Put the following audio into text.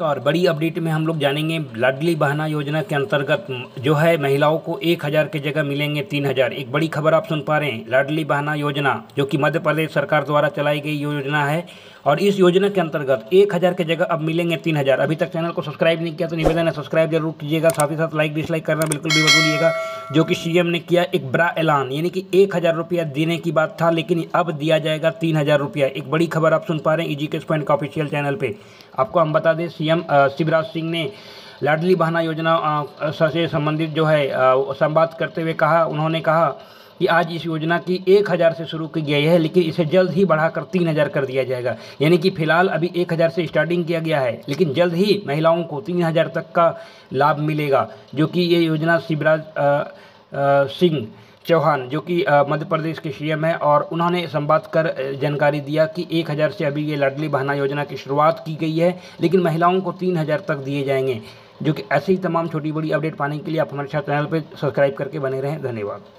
नमस्कार बड़ी अपडेट में हम लोग जानेंगे, लाडली बहना योजना के अंतर्गत जो है, महिलाओं को एक हज़ार की जगह मिलेंगे तीन हज़ार। एक बड़ी खबर आप सुन पा रहे हैं, लाडली बहना योजना, जो कि मध्य प्रदेश सरकार द्वारा चलाई गई योजना है, और इस योजना के अंतर्गत एक हज़ार की जगह अब मिलेंगे तीन हज़ार। अभी तक चैनल को सब्सक्राइब नहीं किया तो निवेदन है, सब्सक्राइब ज़रूर कीजिएगा, साथ ही साथ लाइक डिसलाइक करना बिल्कुल भी भूलिएगा। जो कि सीएम ने किया एक बड़ा ऐलान, यानी कि एक हज़ार रुपया देने की बात था, लेकिन अब दिया जाएगा तीन हज़ार रुपया। एक बड़ी खबर आप सुन पा रहे हैं इजी केस पॉइंट का ऑफिशियल चैनल पे। आपको हम बता दें सीएम शिवराज सिंह ने लाडली बहाना योजना से संबंधित जो है संवाद करते हुए कहा, उन्होंने कहा कि आज इस योजना की एक हज़ार से शुरू की गई है, लेकिन इसे जल्द ही बढ़ाकर तीन हज़ार कर दिया जाएगा। यानी कि फ़िलहाल अभी एक हज़ार से स्टार्टिंग किया गया है, लेकिन जल्द ही महिलाओं को तीन हज़ार तक का लाभ मिलेगा, जो कि ये योजना शिवराज सिंह चौहान, जो कि मध्य प्रदेश के सीएम हैं, और उन्होंने संवाद कर जानकारी दिया कि एक हज़ार से अभी ये लाडली बहना योजना की शुरुआत की गई है, लेकिन महिलाओं को तीन हज़ार तक दिए जाएँगे, जो कि ऐसे ही तमाम छोटी बड़ी अपडेट पाने के लिए आप हमारे चैनल पर सब्सक्राइब करके बने रहें। धन्यवाद।